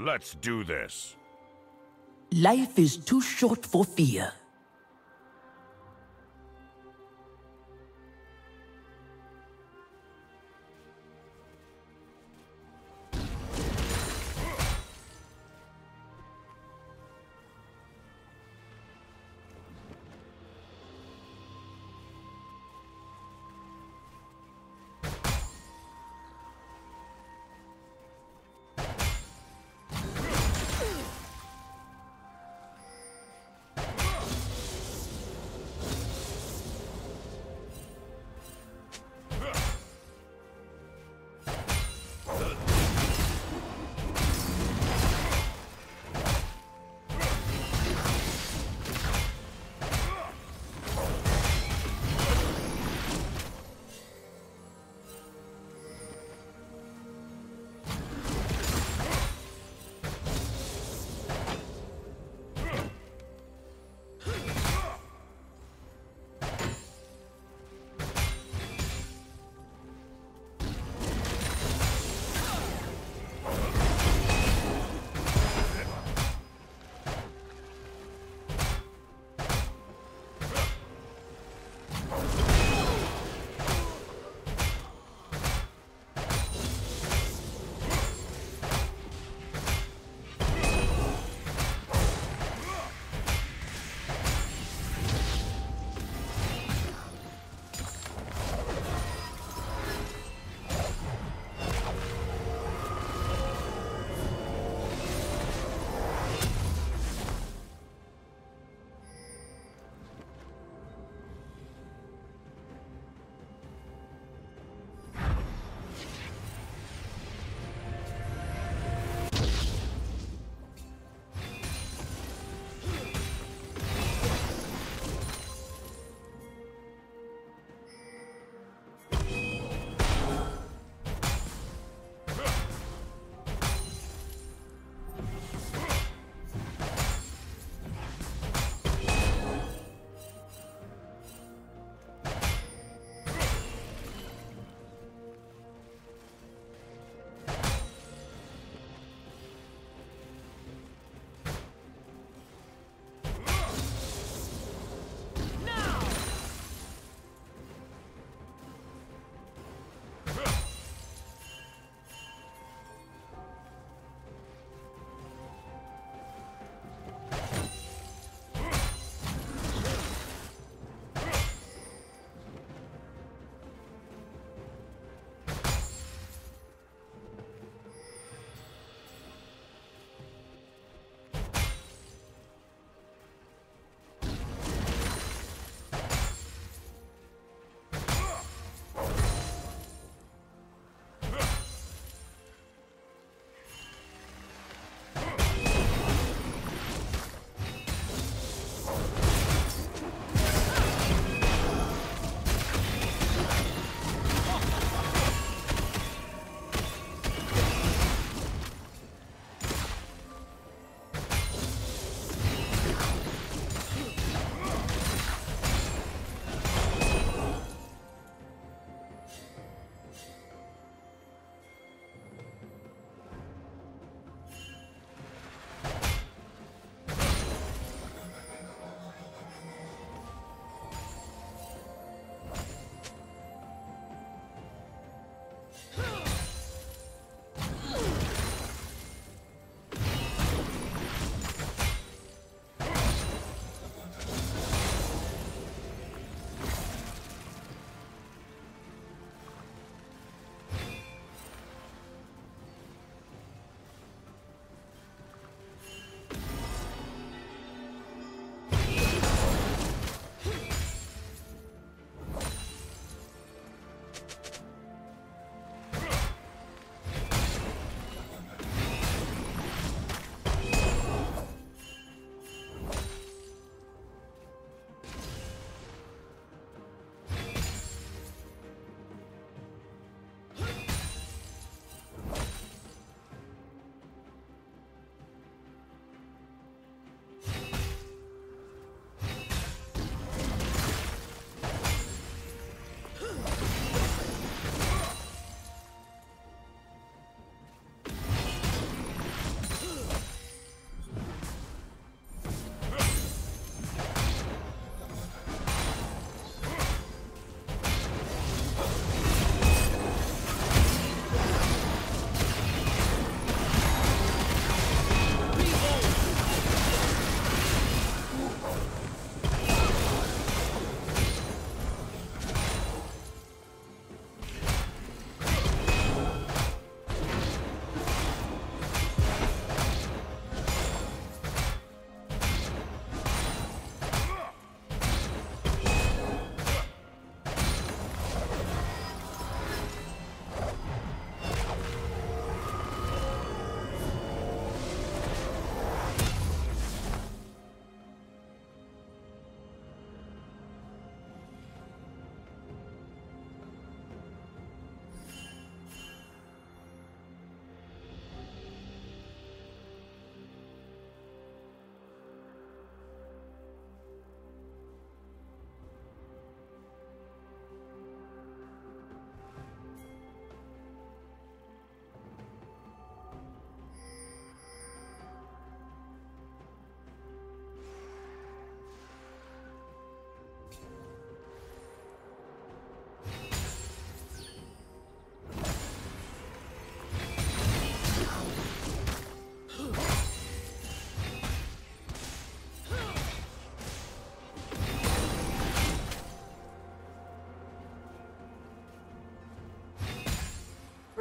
Let's do this. Life is too short for fear.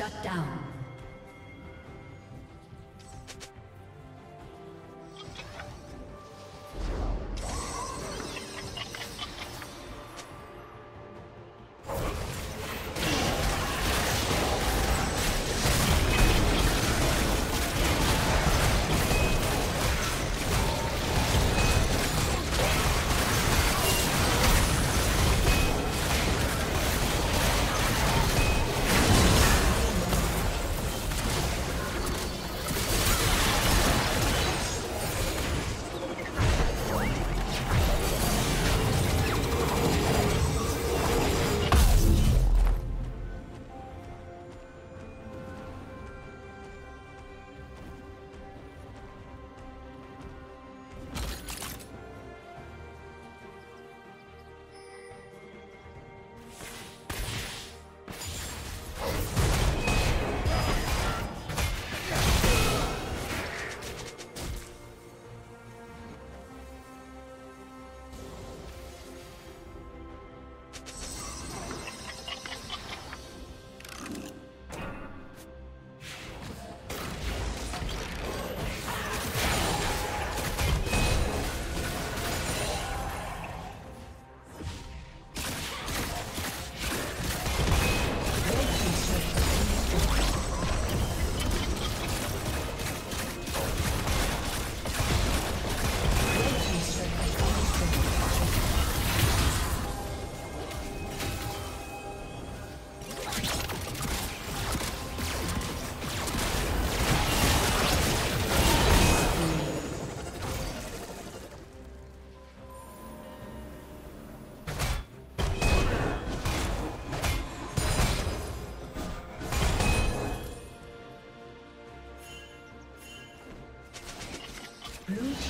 Shut down. Blue.